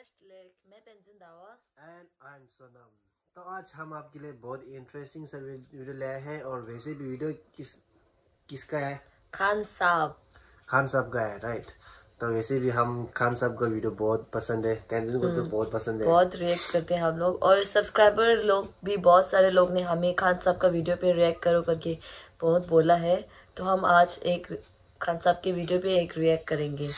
Testlik, मैं pencil दावा। And I am Sonam तो आज हम आपके लिए बहुत इंटरेस्टिंग सा वीडियो लाए हैं और वैसे भी वीडियो किस किसका है? खान साहब। खान साहब का है राइट तो वैसे भी हम खान साहब का वीडियो बहुत पसंद है तेंजिन को तो बहुत पसंद है। बहुत रिएक्ट करते हैं हम लोग। और सब्सक्राइबर लोग भी बहुत सारे लोग ने हमें खान साहब का वीडियो पे रिएक्ट करो करके बहुत बोला है। तो हम आज एक खान साहब के वीडियो पे एक रिएक्ट करेंगे।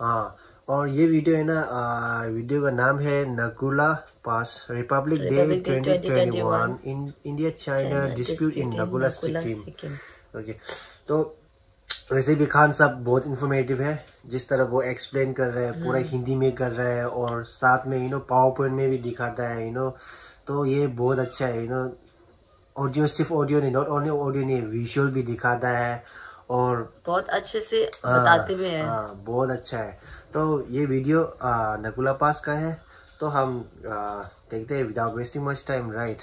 हाँ और ये वीडियो है ना आ, वीडियो का नाम है Nakula pass Republic Day Republic Day 2021 in India China dispute in Nakula Sikkim. Sikkim. Okay तो वैसे भी खान साहब बहुत इंफॉर्मेटिव है जिस तरह वो एक्सप्लेन कर रहे हैं पूरा हिंदी में कर रहे हैं और साथ में यू नो पावर पॉइंट में भी दिखाता है यू नो तो ये बहुत अच्छा है यू नो ऑडियो सिर्फ़ ऑडियो नहीं नॉट ओनली ऑडियो नहीं विजुअल भी दिखाता है। और बहुत अच्छे से हाँ, बताते भी हैं। हाँ, बहुत अच्छा है। तो ये वीडियो आ, नकुला पास का है। तो हम आ, देखते हैं without wasting much time right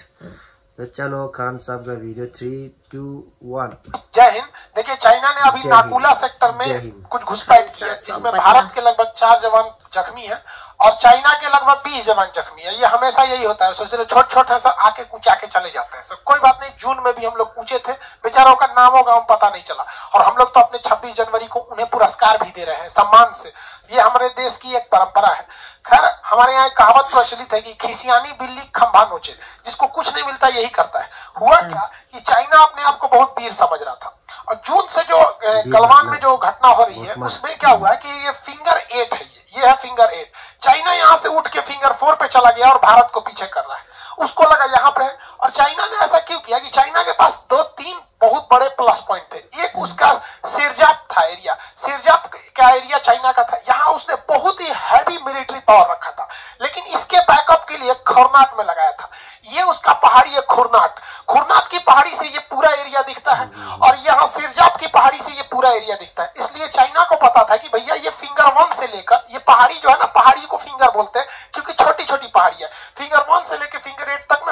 तो चलो खान साहब का वीडियो थ्री टू वन जय हिंद। देखिए चाइना ने अभी नाकुला सेक्टर में कुछ घुसपैठ किया अच्छा, जिसमें भारत के लगभग चार जवान जख्मी हैं। और चाइना के लगभग बीस जवान जख्मी है। ये हमेशा यही होता है। सोच रहे छोटे छोटे से आके कूचा के चले जाते हैं। सब कोई बात नहीं जून में भी हम लोग पूछे थे। बेचारों का नामों गाँव पता नहीं चला। और हम लोग तो अपने छब्बीस जनवरी को उन्हें पुरस्कार भी दे रहे हैं सम्मान से। ये हमारे देश की एक परंपरा है। खैर हमारे यहाँ एक कहावत प्रचलित है कि खिसियानी बिल्ली खंभा नोचे। जिसको कुछ नहीं मिलता यही करता है। हुआ क्या कि चाइना अपने आप को बहुत वीर समझ रहा था। और जून से जो गलवान में जो घटना हो रही है उसमें क्या हुआ है कि ये फिंगर एट है ये। ये है फिंगर एट चाइना यहाँ से उठ के फिंगर फोर पे चला गया और भारत को पीछे कर रहा है। उसको लगा यहाँ पे है। और चाइना ने ऐसा क्यों किया कि चाइना के पास दो तीन बहुत बड़े प्लस पॉइंट थे। एक उसका सिरजाप था एरिया। सिरजाप का एरिया चाइना का था। यहाँ उसने बहुत ही हैवी मिलिट्री पावर रखा था। लेकिन इसके बैकअप के लिए खरनाट में लगाया था। ये उसका पहाड़ी है खुरनाट। खुरनाट की पहाड़ी से ये पूरा एरिया दिखता है। और यहाँ सिरजाप की पहाड़ी से ये पूरा एरिया दिखता है। इसलिए चाइना को पता था कि भैया ये फिंगर वन से लेकर, ये पहाड़ी जो है ना, पहाड़ी को फिंगर बोलते हैं, क्योंकि छोटी छोटी पहाड़ी है। फिंगर वन से लेकर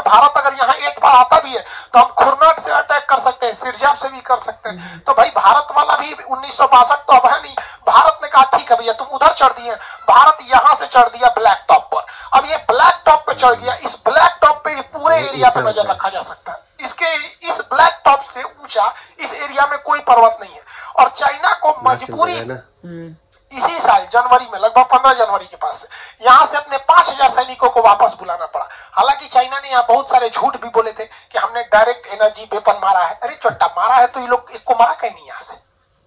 भारत अगर यहाँ एक पर आता भी है तो हम खुरनाट से अटैक कर सकते हैं सिरजाप से भी कर सकते हैं। तो भाई भारत वाला भी उन्नीस तो अब है नहीं। भारत ने कहा ठीक है भैया तुम उधर चढ़ दिए भारत यहाँ से चढ़ दिया ब्लैक टॉप पर। अब ये ब्लैक टॉप पे चढ़ गया इस ब्लैक टॉप पे पूरे एरिया पे नज़र रखा जा सकता है। इसके इस ब्लैक टॉप से ऊँचा इस एरिया में कोई पर्वत नहीं है। और चाइना को मजबूरी है हम्म, इसी साल जनवरी में लगभग पंद्रह जनवरी के पास से यहाँ से अपने पाँच हज़ार सैनिकों को वापस बुलाना पड़ा। हालाँकि चाइना ने यहाँ बहुत सारे झूठ भी बोले थे कि हमने डायरेक्ट एनर्जी वेपन मारा है। अरे चोट्टा मारा है तो ये लोग एक को मारा कहीं नहीं यहाँ से?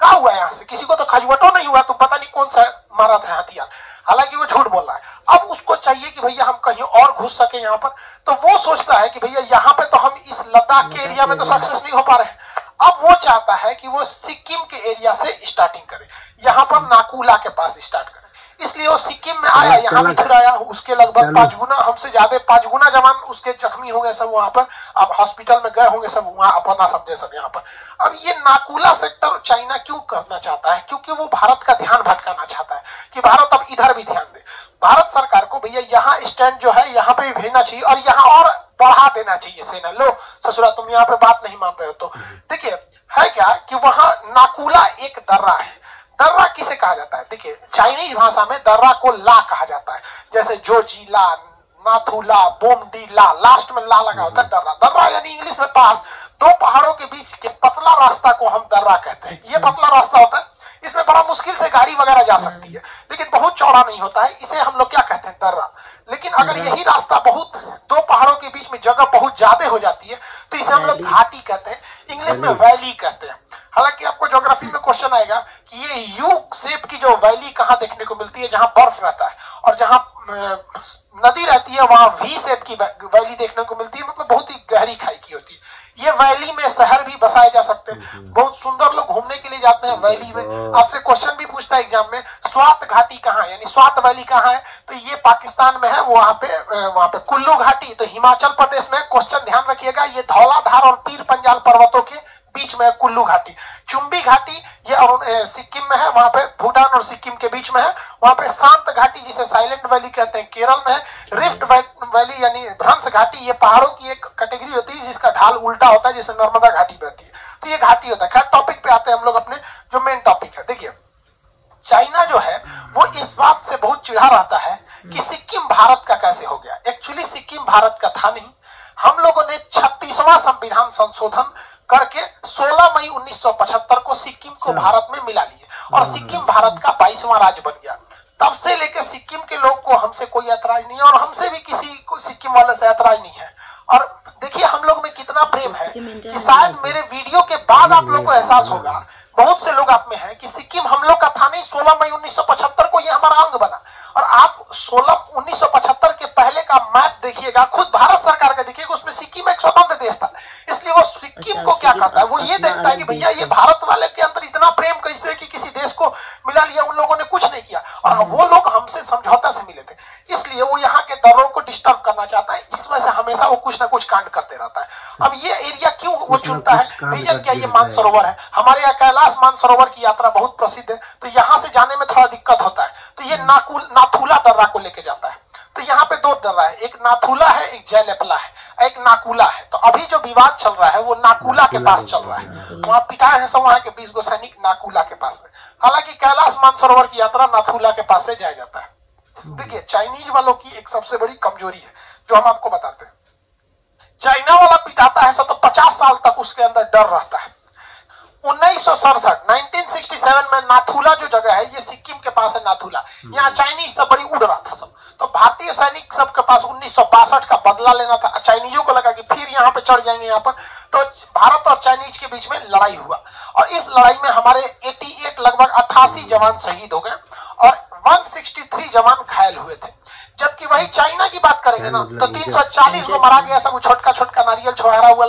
कहा हुआ है यहाँ से? किसी को तो खजवटो नहीं हुआ तो पता नहीं कौन सा मारा था हथियार। हालाँकि वो झूठ बोल रहा है। अब उसको चाहिए कि भैया हम कहीं और घुस सके यहाँ पर। तो वो सोचता है कि भैया यहाँ पे तो हम इस लद्दाख के एरिया में तो सक्सेस नहीं हो पा रहे अब वो चाहता है कि वो सिक्किम के एरिया से स्टार्टिंग करे। यहाँ पर नाकुला के पास स्टार्ट करे। इसलिए वो सिक्किम में आया यहाँ भी। फिर आया उसके लगभग पाँच गुना हमसे ज़्यादा पाँच गुना जवान उसके जख्मी हो गए सब वहाँ पर। अब हॉस्पिटल में गए होंगे सब वहाँ अपना समझे सब यहाँ पर। अब ये नाकुला सेक्टर चाइना क्यों करना चाहता है? क्योंकि वो भारत का ध्यान भटकाना चाहता है कि भारत अब इधर भी ध्यान दे। भारत सरकार को भैया यहाँ स्टैंड जो है यहाँ पे भी भेजना चाहिए और यहाँ और बढ़ा देना चाहिए सेना। लो ससुरा तुम यहाँ पे बात नहीं मान रहे हो तो। देखिए है क्या कि वहाँ नाकुला एक दर्रा है। दर्रा देखिए चाइनीज़ भाषा में दर्रा को ला कहा जाता है। जैसे जोजीला नाथुला बोमडीला लास्ट में ला लगा होता है दर्रा। दर्रा यानी इंग्लिश में पास। दो पहाड़ों के बीच के पतला रास्ता को हम दर्रा कहते हैं। ये पतला रास्ता होता है। इसमें बड़ा मुश्किल से गाड़ी वगैरह जा सकती है। लेकिन बहुत चौड़ा नहीं होता है। इसे हम लोग क्या कहते हैं? दर्रा। लेकिन अगर यही रास्ता बहुत दो पहाड़ों के बीच में जगह बहुत ज़्यादा हो जाती है तो इसे हम लोग घाटी कहते हैं। इंग्लिश में वैली कहते हैं। हालाँकि आपको ज्योग्राफी में क्वेश्चन आएगा ये यू शेप की जो वैली कहाँ देखने को मिलती है जहाँ बर्फ़ रहता है और जहाँ नदी रहती है वहाँ वी शेप की वैली देखने को मिलती है। मतलब बहुत ही गहरी खाई की होती है। ये वैली में शहर भी बसाए जा सकते हैं। बहुत सुंदर लोग घूमने के लिए जाते हैं वैली में। आपसे क्वेश्चन भी पूछता है एग्ज़ाम में स्वात घाटी कहाँ है? यानी स्वात वैली कहाँ है? तो ये पाकिस्तान में है वहाँ पे वहाँ पे कुल्लू घाटी तो हिमाचल प्रदेश में क्वेश्चन ध्यान रखिएगा ये धौलाधार और पीर पंजाल पर्वतों के बीच में है कुल्लू घाटी। चुंबी घाटी सिक्किम में है वहाँ पे भूटान और सिक्किम के बीच में है। वहाँ पे शांत घाटी जिसे साइलेंट वैली कहते हैं केरल में है। रिफ्ट वैली यानी भ्रंश घाटी ये पहाड़ों की एक कैटेगरी होती है जिसका ढाल उल्टा होता है जैसे नर्मदा घाटी बहती है। तो ये घाटी होता है। खैर टॉपिक पे आते हैं हम लोग अपने जो मेन टॉपिक है। देखिए चाइना जो है वो इस बात से बहुत चिढ़ा रहता है कि सिक्किम भारत का कैसे हो गया। एक्चुअली सिक्किम भारत का था नहीं। हम लोगों ने छत्तीसवां संविधान संशोधन करके 16 मई 1975 को सिक्किम को भारत में मिला लिए। और सिक्किम भारत का बाईसवां राज्य बन गया। तब से लेकर सिक्किम के लोग को हमसे कोई ऐतराज नहीं है और हमसे भी किसी को सिक्किम वाले से ऐतराज नहीं है। और देखिए हम लोग में कितना प्रेम है कि शायद मेरे वीडियो के बाद आप लोग को एहसास होगा बहुत से लोग आप में हैं कि सिक्किम हम लोग का था नहीं 16 मई 1975 को ये हमारा अंग बना। और आप 16 1975 के पहले का मैप देखिएगा खुद भारत सरकार का देखिएगा उसमें सिक्किम एक स्वतंत्र देश था। वो अच्छा, को क्या करता है? वो ये देखता है कि भैया ये भारत वाले के अंदर इतना प्रेम कैसे कि किसी देश को मिला लिया उन लोगों ने कुछ नहीं किया। और वो लोग हमसे समझौता से मिले थे। इसलिए वो यहाँ के दरों को डिस्टर्ब करना चाहता है जिसमें से हमेशा वो कुछ ना कुछ कांड करते रहता है। अब ये एरिया क्यों वो चुनता है? रीजन क्या ये मानसरोवर है। हमारे यहाँ कैलाश मानसरोवर की यात्रा बहुत प्रसिद्ध है। तो यहाँ से जाने में थोड़ा दिक्कत होता है। तो ये नाकुल नाथुला दर्रा को लेके जाता है तो यहाँ पे दो दर्रा है एक नाथुला है, एक जयलेपला है, एक नाकुला है। तो अभी जो विवाद चल रहा है, वो नाकुला के पास चल रहा है। वहाँ पिटाए हैं वहाँ के बीस गो सैनिक नाकुला के पास है। हालाँकि कैलाश मानसरोवर की यात्रा नाथुला के पास से जाया जाता है। देखिए, चाइनीज़ वालों की एक सबसे बड़ी कमज़ोरी है, जो हम आपको बताते हैं। चाइना वाला पिटाता है सब तो पचास साल तक उसके अंदर डर रहता है। उन्नीस सौ सड़सठ में नाथुला जो जगह है ये सिक्किम के पास है नाथुला। यहाँ चाइनीज़ सब बड़ी उड़ रहा था सब। तो भारतीय सैनिक सब के पास उन्नीस का बदला लेना था। चाइनीजों को लगा कि फिर यहाँ पे चढ़ जाएँगे यहाँ पर। तो भारत और चाइनीज़ के बीच में लड़ाई हुआ। और इस लड़ाई में हमारे 88 लगभग 88 जवान शहीद हो गए और 163 जवान घायल हुए थे। जबकि वही चाइना की बात करेंगे ना तो तीन सौ चालीस को मारा गया सब छोटका छोटका नारियल छोहारा हुआ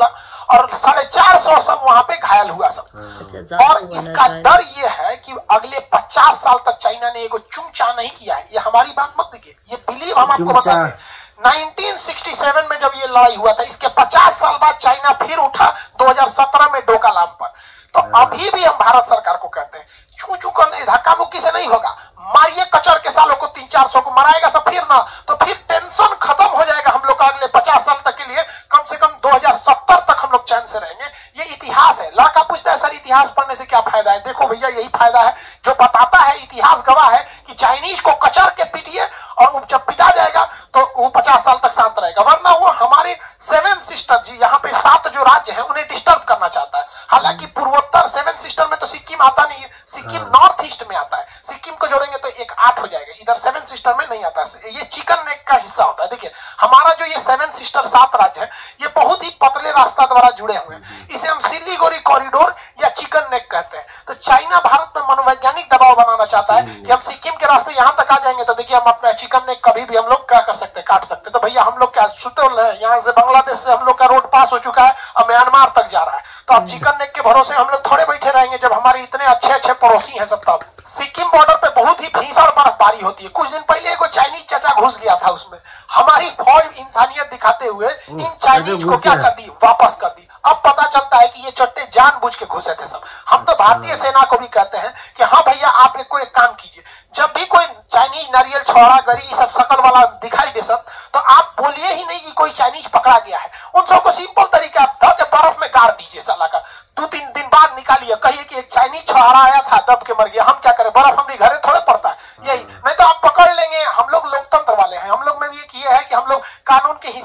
और साढ़े चार सौ सब वहाँ पे घायल हुआ सब। अच्छा और इसका डर ये है कि अगले 50 साल तक चाइना ने एगो चुमचा नहीं किया है। ये हमारी बात मत देखिए। ये बिलीव हम आपको। बताते 1967 में जब ये लड़ाई हुआ था इसके 50 साल बाद चाइना फिर उठा 2017 में डोकालाम पर। तो अभी भी हम भारत सरकार को कहते हैं छू छू कर धक्का मुक्की से नहीं होगा? मारिए कचर के सालों को तीन चार सौ को मराएगा सब फिर ना। तो फिर टेंशन खत्म हो जाएगा हम लोग का अगले पचास साल तक के लिए। कम से कम 2070 तक लोग चैन से रहेंगे। ये इतिहास है। लड़का पूछता है सर इतिहास पढ़ने से क्या फ़ायदा है? देखो भैया यही फ़ायदा है। जो बताता है इतिहास गवाह है कि चाइनीज़ को कचर के पीटिए और जब पिटा जाएगा तो वो पचास साल तक शांत रहेगा। वरना वो हमारे सेवन सिस्टर जी यहाँ पे सात जो राज्य है उन्हें डिस्टर्ब करना चाहता है। हालाँकि पूर्वोत्तर सेवन सिस्टर में तो सिक्किम आता नहीं है। सिक्किम हाँ। नॉर्थ ईस्ट में आता है। सिक्किम को जोड़ेंगे तो एक आठ हो जाएगा। इधर सेवन सिस्टर में नहीं आता। ये चिकन नेक का हिस्सा होता है देखिए हमारा जो ये सेवन सिस्टर सात राज्य है ये बहुत ही पतले रास्ता द्वारा जुड़े हुए हैं इसे हम सिलीगुड़ी कॉरिडोर या चिकन नेक कहते हैं तो चाइना भारत में मनोवैज्ञानिक दबाव बनाना चाहता है। कि हम सिक्किम के रास्ते यहाँ तक आ जाएँगे तो देखिए हम अपना चिकन ने कभी भी हम लोग क्या कर सकते हैं काट सकते। तो भैया हम लोग क्या सुतल है? यहाँ से बांग्लादेश से हम लोग का रोड पास हो चुका है और म्यांमार तक जा रहा है। तो अब चिकन नेक के भरोसे हम लोग थोड़े बैठे रहेंगे जब हमारे इतने अच्छे अच्छे पड़ोसी हैं सब तब सिक्किम बॉर्डर पे बहुत ही भीषण बर्फबारी होती है। कुछ दिन पहले एगो चाइनीज़ चाचा घुस गया था उसमें। हमारी फौज इंसानियत दिखाते हुए इन चाइनीज़ को क्या कर दी? वापस कर दी। अब पता चलता है कि ये चट्टे जानबूझ के घुसे थे सब। हम तो अच्छा। भारतीय सेना को भी कहते हैं कि हाँ भैया आप एक को एक काम कीजिए। जब भी कोई चाइनीज़ नारियल छोड़ा गरी सब शकल वाला दिखाई दे सब तो आप बोलिए ही नहीं कि कोई चाइनीज़ पकड़ा गया है। उन सबको सिंपल तरीके आप धर के बर्फ़ में गाड़ दीजिए साला का। दो तीन दिन बाद निकालिए कहिए कि एक चाइनीज़ छोहारा आया था दब के मर गया। हम क्या करें? बर्फ़ हमारे घरे थोड़े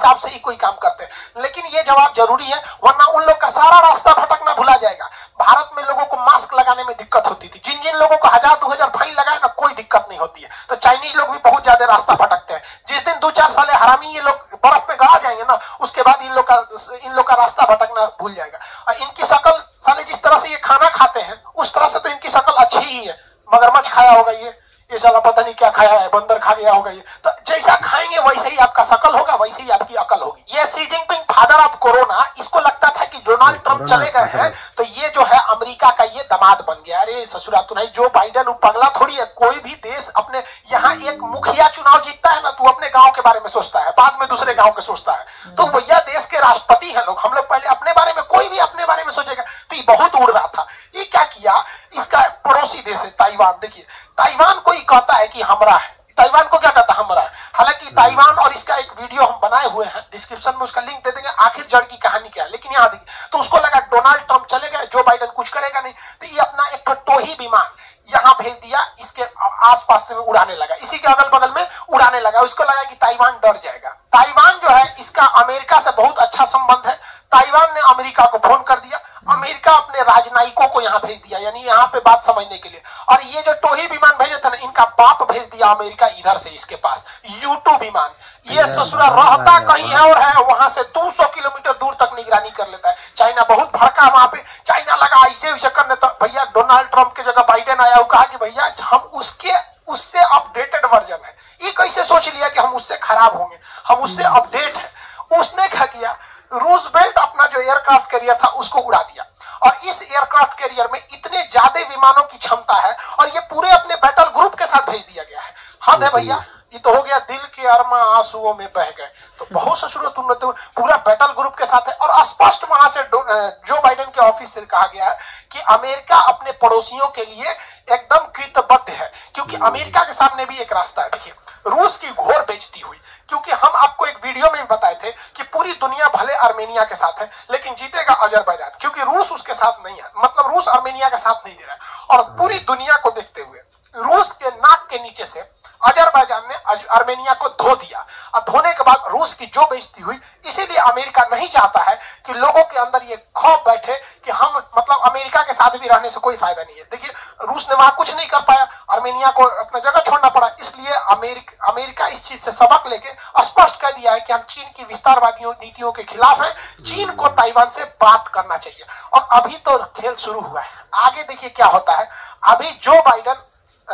हिसाब से ही कोई काम करते हैं। लेकिन ये जवाब ज़रूरी है, वरना उन लोग का सारा रास्ता भटकना भुला जाएगा। भारत में लोगों को मास्क लगाने में दिक्कत होती थी। जिन जिन लोगों को हज़ार, दो हज़ार फाइन लगाए ना, कोई दिक्कत नहीं होती है। तो चाइनीज़ लोग भी बहुत ज़्यादा रास्ता भटकते हैं। जिस दिन दो चार साल हरामी ये लोग बर्फ़ में गड़ा जाएँगे ना, उसके बाद इन लोग का, इन लोग का रास्ता भटकना भूल जाएगा। और इनकी शकल, साले जिस तरह से ये खाना खाते हैं, उस तरह से तो इनकी शकल अच्छी ही है। मगरमच्छ खाया होगा ये। ये साला पता नहीं क्या खाया है, बंदर खा गया होगा ये। तो जैसा खाएँगे वैसे ही आपका शकल होगा वैसे ही आपकी अकल होगी। ये Xi Jinping father of corona इसको लगता था कि डोनाल्ड ट्रंप चले गए हैं तो ये जो है अमेरिका का ये दामाद बन गया। अरे ससुरा तो नहीं जो बाइडेन पगला थोड़ी है कोई भी देश अपने यहाँ एक मुखिया चुनाव जीतता है ना तो अपने गाँव के बारे में सोचता है बाद में दूसरे गाँव के सोचता है। तो भैया देश के राष्ट्रपति हैं लोग हम लोग पहले अपने बारे में कोई भी अपने बारे में सोचेगा। तो ये बहुत उड़ रहा था। ये क्या किया? इसका पड़ोसी देश है ताइवान। देखिए ताइवान को कहता है कि हमरा है। ताइवान को क्या कहता है? हमरा है। हालाँकि ताइवान और इसका एक वीडियो हम बनाए हुए हैं डिस्क्रिप्शन में उसका लिंक दे देंगे, आखिर जड़ की कहानी क्या है। लेकिन यहाँ देखिए तो उसको लगा डोनाल्ड ट्रंप चलेगा जो बाइडन कुछ करेगा नहीं। तो ये अपना एक टोही विमान यहाँ भेज दिया, इसके आसपास से उड़ाने लगा। इसी के अगल बगल में उड़ाने लगा। उसको लगा कि ताइवान डर जाएगा। ताइवान जो है, इसका अमेरिका से बहुत अच्छा संबंध है। ताइवान ने अमेरिका को फ़ोन कर दिया। अमेरिका अपने राजनयिकों को यहाँ भेज दिया, यानी यहाँ पे बात समझने के लिए। और ये जो टोही विमान भेजे थे ना, इनका बाप भेज दिया अमेरिका इधर से, इसके पास। यूटू विमान। ये ससुरा रहता कहीं है और है वहाँ से 200 किलोमीटर दूर तक निगरानी कर लेता है। चाइना बहुत भड़का वहाँ पे। चाइना लगा ऐसे वैसे करने तो भैया डोनाल्ड ट्रंप के जगह बाइडेन आया वो कहा कि भैया हम उसके उससे अपडेटेड वर्जन है। ये कैसे सोच लिया कि हम उससे खराब होंगे? हम उससे अपडेट है। उसने क्या किया? रूजवेल्ट अपना जो एयरक्राफ्ट कैरियर था उसको उड़ा दिया। और इस एयरक्राफ्ट कैरियर में इतने ज़्यादा विमानों की क्षमता है और ये पूरे अपने बैटल ग्रुप के साथ भेज दिया गया है। हद है भैया ये तो हो गया दिल के अरमा आंसुओं में बह गए। तो बहुत ससुर तुमने तो पूरा बैटल ग्रुप के साथ है और स्पष्ट वहाँ से जो बाइडेन के ऑफ़िस से कहा गया है कि अमेरिका अपने पड़ोसियों के लिए एकदम कृतबद्ध है क्योंकि अमेरिका के सामने भी एक रास्ता है। देखिए रूस की घोर बेचती हुई क्योंकि हम आपको एक वीडियो में बताए थे कि पूरी दुनिया भले आर्मेनिया के साथ है लेकिन जीतेगा अजरबैजान क्योंकि रूस उसके साथ नहीं है। मतलब रूस आर्मेनिया के साथ नहीं दे रहा है। और पूरी दुनिया को देखते हुए रूस के नाक के नीचे से अजरबैजान ने आर्मेनिया को धो दिया। और धोने के बाद रूस की जो बेइज्जती हुई, इसीलिए अमेरिका नहीं चाहता है कि लोगों के अंदर ये खौफ बैठे कि हम मतलब अमेरिका के साथ भी रहने से कोई फ़ायदा नहीं है। देखिए, रूस ने वहाँ कुछ नहीं कर पाया आर्मेनिया को अपना जगह छोड़ना पड़ा। इसलिए अमेरिका अमेरिका इस चीज़ से सबक लेके स्पष्ट कर दिया है कि हम चीन की विस्तारवादियों, नीतियों के खिलाफ है। चीन को ताइवान से बात करना चाहिए। और अभी तो खेल शुरू हुआ है। आगे देखिए क्या होता है। अभी जो बाइडन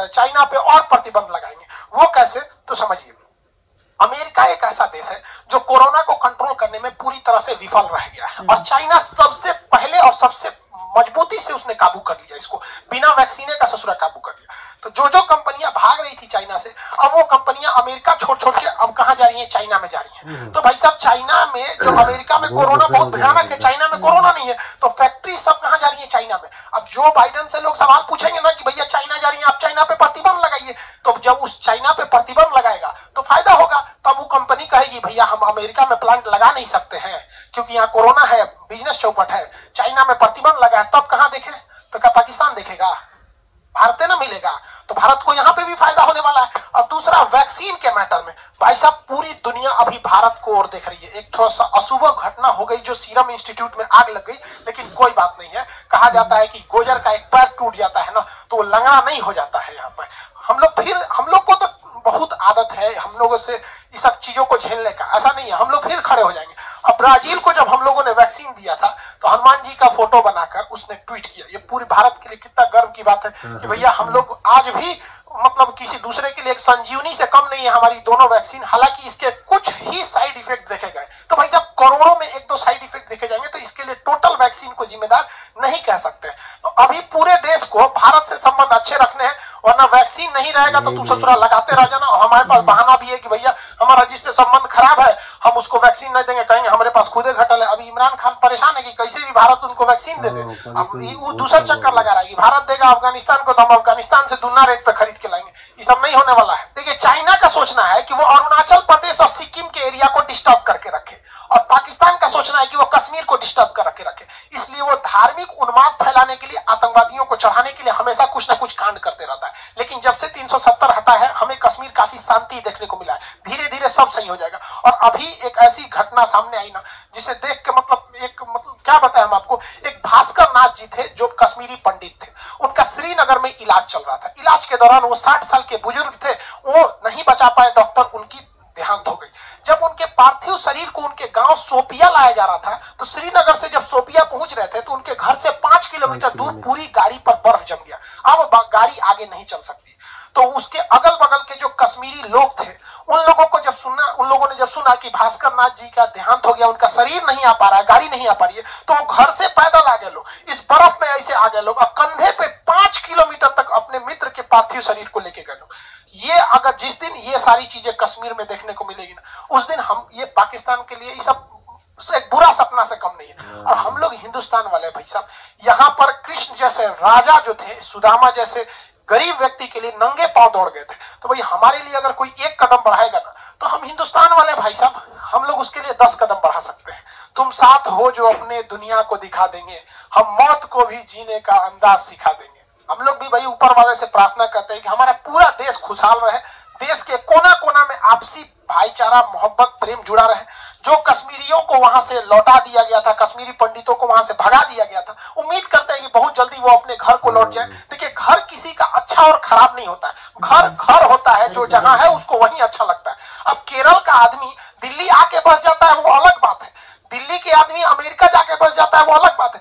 चाइना पे और प्रतिबंध लगाएँगे। वो कैसे? तो समझिए। अमेरिका एक ऐसा देश है जो कोरोना को कंट्रोल करने में पूरी तरह से विफल रह गया है। और चाइना सबसे पहले और सबसे मजबूती से उसने काबू कर लिया इसको। बिना वैक्सीने का ससुरा काबू कर लिया। तो जो जो कंपनियाँ भाग रही थी चाइना से अब वो कंपनियाँ अमेरिका छोड़ छोड़ के अब कहा जा रही है? चाइना में जा रही है। तो भाई साहब चाइना में जो अमेरिका में कोरोना बहुत भयानक है चाइना में कोरोना नहीं है तो फैक्ट्री सब कहा जा रही है? चाइना में। अब जो बाइडन से लोग सवाल पूछेंगे ना कि भैया चाइना जा रही है आप चाइना पे प्रतिबंध लगाइए तो जब उस चाइना पे प्रतिबंध लगाएगा तो फ़ायदा होगा तब वो कंपनी कहेगी भैया हम अमेरिका में प्लांट लगा नहीं सकते हैं, क्योंकि यहाँ कोरोना है बिज़नेस चौपट है। चाइना में प्रतिबंध लगा है, तब कहाँ देखे? तो क्या पाकिस्तान देखेगा? भारत ना मिलेगा। तो भारत को यहाँ पे भी फ़ायदा होने वाला है। और दूसरा वैक्सीन के मैटर में। भाई साहब, पूरी दुनिया अभी भारत को और देख रही है। एक थोड़ा सा अशुभ घटना हो गई जो सीरम इंस्टीट्यूट में आग लग गई, लेकिन कोई बात नहीं है। कहा जाता है कि गोजर का एक पैर टूट जाता है ना तो वो लंगड़ा नहीं हो जाता है यहाँ पर। हम लोग फिर, हम लोग को तो बहुत आदत है हम लोगों से इस सब चीज़ों को झेलने का। ऐसा नहीं है हम लोग फिर खड़े हो जाएँगे। अब ब्राज़ील को जब हम लोगों ने वैक्सीन दिया था तो हनुमान जी का फ़ोटो बनाकर उसने ट्वीट किया। ये पूरी भारत के लिए कितना गर्व की बात है कि भैया हम लोग आज भी मतलब किसी दूसरे के लिए एक संजीवनी से कम नहीं है हमारी दोनों वैक्सीन हालाँकि इसके कुछ ही साइड इफ़ेक्ट देखे गए। तो भाई जब करोड़ों में एक दो साइड इफ़ेक्ट देखे जाएँगे तो इसके लिए टोटल वैक्सीन को जिम्मेदार नहीं कह सकते। तो अभी पूरे देश को भारत से संबंध अच्छे रखने हैं वरना वैक्सीन नहीं रहेगा तो तुम ससुरा लगाते रह जाना। हमारे पास बहाना भी है कि भैया हमारा जिससे संबंध खराब है हम उसको वैक्सीन नहीं देंगे कहेंगे हमारे पास खुदे घटल है अभी इमरान खान परेशान है कि कैसे भी भारत उनको वैक्सीन दे दे। अब दूसरा चक्कर लगा रहा है कि भारत देगा अफ़गानिस्तान को तो हम अफ़गानिस्तान से दुना रेट पे खरीद सब नहीं होने वाला है। देखिए, चाइना का सोचना है कि वो अरुणाचल प्रदेश और सिक्किम के एरिया को डिस्टर्ब करके रखे और पाकिस्तान का सोचना है कि वो कश्मीर को डिस्टर्ब करके रखे। इसलिए वो धार्मिक उन्माद फैलाने के लिए, आतंकवादियों को चढ़ाने के लिए हमेशा कुछ ना कुछ कांड करते रहता है। लेकिन जब से 370 हटा है, हमें कश्मीर काफ़ी शांति देखने को मिला है। धीरे धीरे सब सही हो जाएगा। और अभी एक ऐसी घटना सामने आई ना, जिसे देख के मतलब एक मतलब क्या बताए हम आपको? एक भास्कर नाथ जी थे जो कश्मीरी पंडित थे। उनका श्रीनगर में इलाज चल रहा था। इलाज के दौरान वो साठ साल के बुज़ुर्ग थे वो नहीं बचा पाए डॉक्टर उनकी देहांत हो गई। जब उनके पार्थिव शरीर को उनके गाँव सोपिया लाया जा रहा था तो श्रीनगर से जब सोपिया पहुँच रहे थे तो उनके घर से पाँच किलोमीटर दूर पूरी गाड़ी पर बर्फ़ जम गया। अब गाड़ी आगे नहीं चल सकती। तो उसके अगल बगल के जो कश्मीरी लोग थे उन लोगों को जब सुनना उन लोगों ने जब सुना कि भास्कर नाथ जी का देहांत हो गया उनका शरीर नहीं आ पा रहा है गाड़ी नहीं आ पा रही है तो वो घर से पैदल आ गए लोग इस बर्फ़ में ऐसे आ गए लोग और कंधे पे पाँच किलोमीटर तक अपने मित्र के पार्थिव शरीर को लेके गए लोग ये अगर जिस दिन ये सारी चीज़ें कश्मीर में देखने को मिलेगी ना उस दिन हम ये पाकिस्तान के लिए ये सब एक बुरा सपना से कम नहीं है। और हम लोग हिंदुस्तान वाले भाई साहब यहाँ पर कृष्ण जैसे राजा जो थे सुदामा जैसे गरीब व्यक्ति के लिए नंगे पाँव दौड़ गए थे। तो भाई हमारे लिए अगर कोई एक कदम बढ़ाएगा ना तो हम हिंदुस्तान वाले भाई साहब हम लोग उसके लिए दस कदम बढ़ा सकते हैं। तुम साथ हो जो अपने दुनिया को दिखा देंगे हम मौत को भी जीने का अंदाज सिखा देंगे हम लोग भी भाई ऊपर वाले से प्रार्थना करते हैं कि हमारा पूरा देश खुशहाल रहे, देश के कोना कोना में आपसी भाईचारा, मोहब्बत, प्रेम जुड़ा रहे। जो कश्मीरियों को वहाँ से लौटा दिया गया था, कश्मीरी पंडितों को वहाँ से भगा दिया गया था, उम्मीद करते हैं कि बहुत जल्दी वो अपने घर को लौट जाए। देखिए, घर किसी का अच्छा और खराब नहीं होता है। घर घर होता है, जो जगह है, उसको वही अच्छा लगता है। अब केरल का आदमी दिल्ली आके बस जाता है, वो अलग बात है। दिल्ली के आदमी अमेरिका जाके बस जाता है, वो अलग बात है।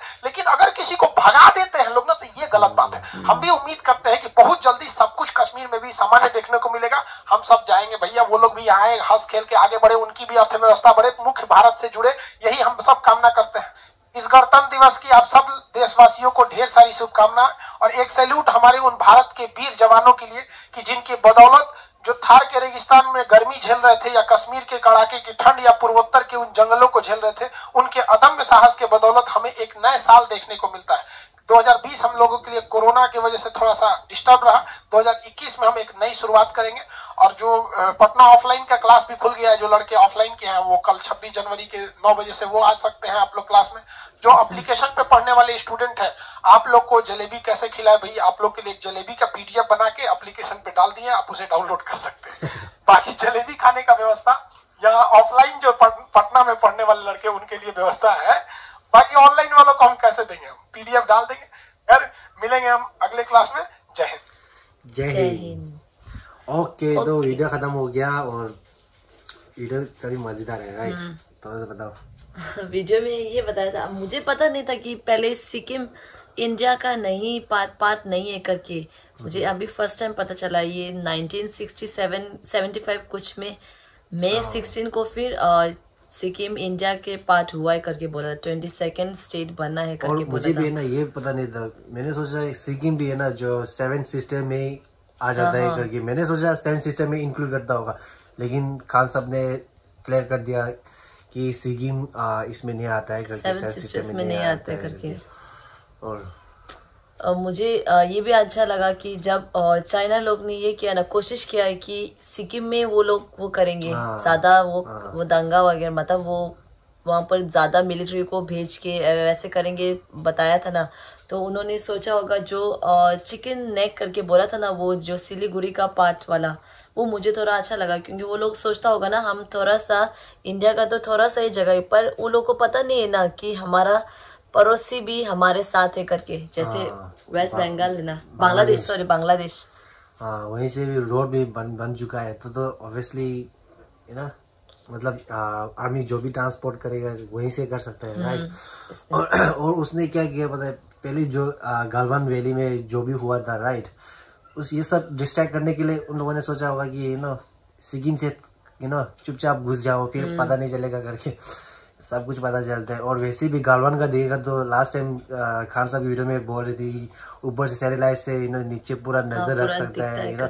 जाएँगे। भैया, वो लोग भी आए, हंस खेल के आगे बढ़े, उनकी भी अर्थव्यवस्था बढ़े, मुख्य भारत से जुड़े, यही हम सब कामना करते हैं। इस गणतंत्र दिवस की आप सब देशवासियों को ढेर सारी शुभकामना और एक सैल्यूट हमारे उन भारत के वीर जवानों के लिए कि जिनकी बदौलत जो थार के रेगिस्तान में गर्मी झेल रहे थे या कश्मीर के कड़ाके की ठंड या पूर्वोत्तर के उन जंगलों को झेल रहे थे, उनके अदम्य साहस के बदौलत हमें एक नए साल देखने को मिलता है। 2020 हम लोगों के लिए कोरोना की वजह से थोड़ा सा डिस्टर्ब रहा। 2021 में हम एक नई शुरुआत करेंगे और जो पटना ऑफलाइन का क्लास भी खुल गया है जो लड़के ऑफलाइन के हैं वो कल 26 जनवरी के 9 बजे से वो आ सकते हैं आप लोग क्लास में। जो एप्लीकेशन पे पढ़ने वाले स्टूडेंट है आप लोग को जलेबी कैसे खिलाए भाई? आप लोग के लिए जलेबी का पीडीएफ बना के एप्लीकेशन पे डाल दिए आप उसे डाउनलोड कर सकते हैं। बाकी जलेबी खाने का व्यवस्था यहाँ ऑफलाइन जो पटना में पढ़ने वाले लड़के उनके लिए व्यवस्था है। बाकी ऑनलाइन वालों को हम कैसे देंगे? हम पीडीएफ डाल देंगे। यार मिलेंगे हम अगले क्लास में। जय हिंद। जय हिंद। ओके तो वीडियो खत्म हो गया और वीडियो कभी मज़ेदार है राइट थोड़ा सा बताओ। वीडियो में ये बताया था मुझे पता नहीं था कि पहले सिक्किम इंडिया का नहीं पार्ट पार्ट नहीं है करके। मुझे अभी फ़र्स्ट टाइम पता चला ये 1967 75 कुछ में मई 16 को फिर सिक्किम इंडिया के पार्ट हुआ है करके बोला ट्वेंटी सेकेंड स्टेट बनना है करके और मुझे भी है ना ये पता नहीं था। मैंने सोचा सिक्किम भी है ना जो सेवन सिस्टम में आ जाता है हाँ, हाँ। करके। मैंने सोचा सेवन सिस्टम में इंक्लूड करता होगा। लेकिन खान साहब ने क्लियर कर दिया कि सिक्किम इसमें नहीं आता है करके सेवन सिस्टम में नहीं आता है करके। और मुझे ये भी अच्छा लगा कि जब चाइना लोग ने ये किया ना कोशिश किया है कि सिक्किम में वो लोग वो करेंगे। हाँ, ज़्यादा वो वो दंगा वगैरह मतलब वो वहाँ पर ज़्यादा मिलिट्री को भेज के वैसे करेंगे बताया था ना। तो उन्होंने सोचा होगा जो चिकन नेक करके बोला था ना वो जो सिलीगुड़ी का पार्ट वाला वो मुझे थोड़ा अच्छा लगा क्योंकि वो लोग सोचता होगा ना हम थोड़ा सा इंडिया का तो थोड़ा सा ही जगह पर वो लोग को पता नहीं है ना कि हमारा पड़ोसी भी हमारे साथ है करके जैसे हाँ, वेस्ट बंगाल है ना बांग्लादेश। सॉरी बांग्लादेश। हाँ वहीं से भी रोड भी बन बन चुका है तो तो ऑब्वियसली है ना मतलब आर्मी जो भी ट्रांसपोर्ट करेगा वहीं से कर सकता है राइट और, और उसने क्या किया पता है पहले जो गालवान वैली में जो भी हुआ था राइट उस ये सब डिस्ट्रैक्ट करने के लिए उन लोगों ने सोचा होगा कि यू नो सिक्किम से यू नो चुपचाप घुस जाओ फिर हम्म। पता नहीं चलेगा करके। सब कुछ पता चलता है। और वैसे भी गालवान का देखेगा तो लास्ट टाइम खान साहब वीडियो में बोल रही थी ऊपर से सैटेलाइट से यू नीचे पूरा हाँ, नज़र रख सकता है नो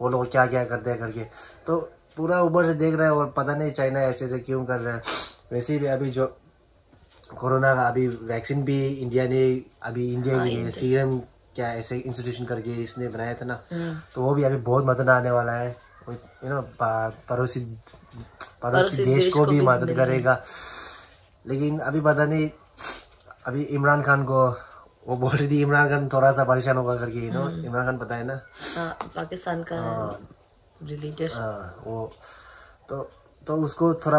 वो लोग क्या क्या करते हैं करके। तो पूरा ऊपर से देख रहा है और पता नहीं चाइना ऐसे ऐसे क्यों कर रहा है। वैसे भी अभी जो कोरोना का अभी वैक्सीन भी इंडिया ने अभी इंडिया की सीरम क्या ऐसे इंस्टीट्यूशन करके इसने बनाया था ना हम्म। तो वो भी अभी बहुत मदद आने वाला है। यू नो पड़ोसी पड़ोसी देश को भी मदद करेगा। लेकिन अभी पता नहीं अभी इमरान खान को वो बोल रही थी इमरान खान थोड़ा सा परेशान होगा करके नो हम्म। इमरान खान पता है ना? हाँ, पाकिस्तान का रिलेटेड। हाँ, वो तो तो उसको थोड़ा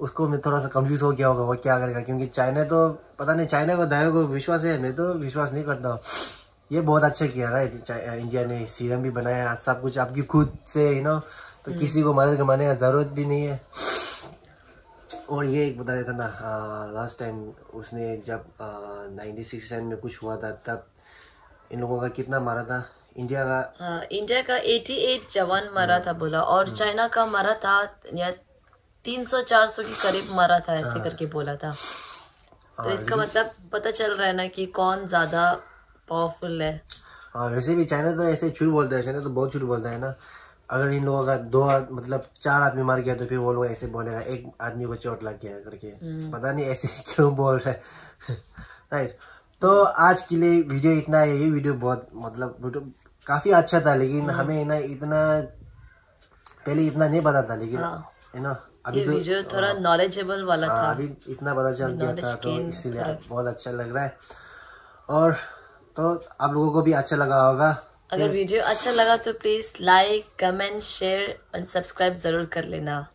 उसको मैं थोड़ा सा कंफ्यूज हो गया होगा वो क्या करेगा? क्योंकि चाइना तो पता नहीं चाइना को दायो को विश्वास है मैं तो विश्वास नहीं करता ये बहुत अच्छा किया राइट इंडिया ने सीरम भी बनाया सब कुछ आपकी खुद से यू नो तो हम्म। किसी को मदद करवाने का ज़रूरत भी नहीं है और ये एक बता देता ना लास्ट टाइम उसने जब नाइनटीन सिक्सटी में कुछ हुआ था तब इन लोगों का कितना मारा था इंडिया का आ, इंडिया का 88 जवान मरा था बोला और हम्म। चाइना का मरा था या 300-400 के करीब मरा था ऐसे हाँ। करके बोला था तो इसका मतलब पता चल रहा है ना कि कौन ज़्यादा पावरफुल है। हाँ वैसे भी चाइना तो ऐसे झूठ बोलता है चाइना तो बहुत झूठ बोलता है ना। अगर इन लोगों का दो मतलब चार आदमी मार गया तो फिर वो लोग ऐसे बोलेगा एक आदमी को चोट लग गया करके। हम्म। पता नहीं ऐसे क्यों बोल रहे राइट तो आज के लिए वीडियो इतना है ये वीडियो बहुत मतलब काफ़ी अच्छा था लेकिन हम्म। हमें ना इतना पहले इतना नहीं पता था लेकिन हाँ। है ना अभी तो वीडियो थोड़ा नॉलेजेबल वाला हाँ, था। अभी इतना पता चल गया था तो इसीलिए बहुत अच्छा लग रहा है। और तो आप लोगों को भी अच्छा लगा होगा अगर वीडियो अच्छा लगा तो please like comment share and subscribe ज़रूर कर लेना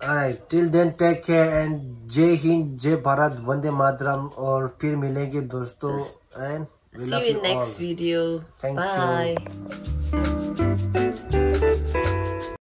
Alright, till then take care and जय हिंद जय भारत वंदे मातरम और फिर मिलेंगे दोस्तों and see you in next all. video. Thank Bye. You.